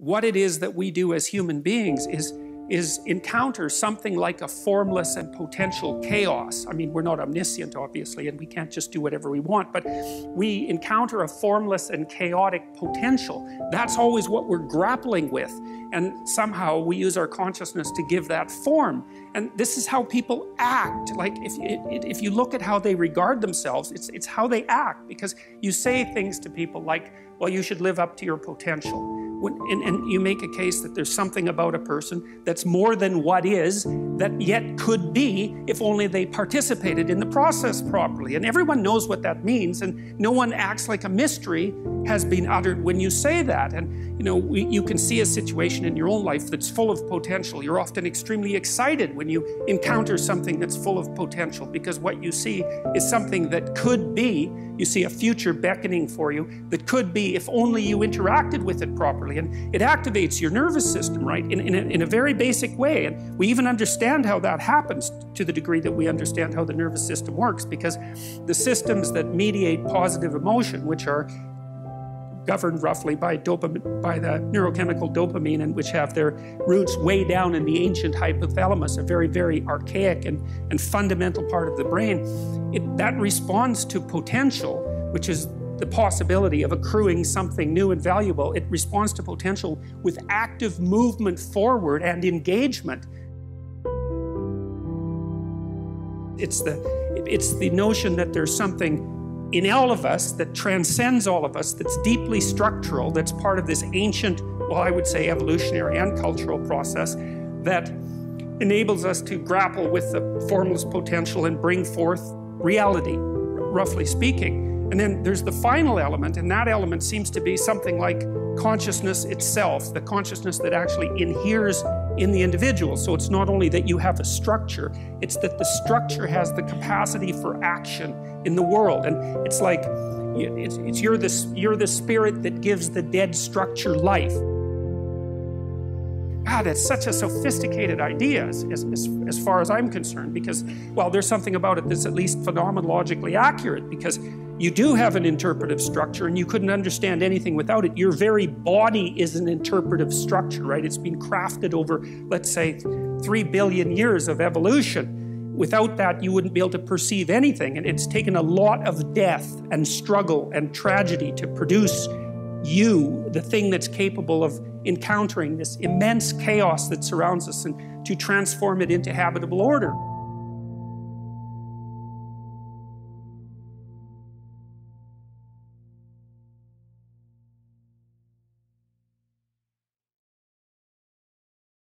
what it is that we do as human beings is is encounter something like a formless and potential chaos. I mean, we're not omniscient, obviously, and we can't just do whatever we want, but we encounter a formless and chaotic potential. That's always what we're grappling with. And somehow we use our consciousness to give that form. And this is how people act. Like, if, if you look at how they regard themselves, it's, it's how they act. Because you say things to people like, well, you should live up to your potential when, and, and you make a case that there's something about a person that's more than what is, that yet could be if only they participated in the process properly. And everyone knows what that means, and no one acts like a mystery has been uttered when you say that. And you know, we, you can see a situation in your own life that's full of potential. You're often extremely excited when you encounter something that's full of potential because what you see is something that could be you see a future beckoning for you that could be if only you interacted with it properly. And it activates your nervous system, right, in, in, a, in a very basic way. And we even understand how that happens to the degree that we understand how the nervous system works because the systems that mediate positive emotion, which are governed roughly by dopamine, by the neurochemical dopamine, and which have their roots way down in the ancient hypothalamus, a very, very archaic and, and fundamental part of the brain. It, that responds to potential, which is the possibility of accruing something new and valuable. It responds to potential with active movement forward and engagement. It's the, it's the notion that there's something in all of us that transcends all of us, that's deeply structural, that's part of this ancient, well, I would say evolutionary and cultural process that enables us to grapple with the formless potential and bring forth reality, roughly speaking. And then there's the final element, and that element seems to be something like consciousness itself, the consciousness that actually inheres in the individual. So it's not only that you have a structure, it's that the structure has the capacity for action in the world. And it's like it's, it's you're, the, you're the spirit that gives the dead structure life. God, that's such a sophisticated idea as, as, as, far as I'm concerned, because, well, there's something about it that's at least phenomenologically accurate, because you do have an interpretive structure and you couldn't understand anything without it. Your very body is an interpretive structure, right? It's been crafted over, let's say, three billion years of evolution. Without that, you wouldn't be able to perceive anything. And it's taken a lot of death and struggle and tragedy to produce you, the thing that's capable of encountering this immense chaos that surrounds us and to transform it into habitable order.